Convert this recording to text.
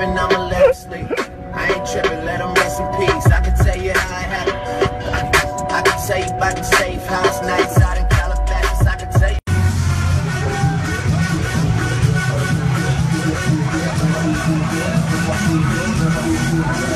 tripping, I'ma let him sleep. I ain't tripping, let him rest in peace. I can tell you how it happened. I can tell you about the safe house nights out in Calabasas. I can tell you. Yeah.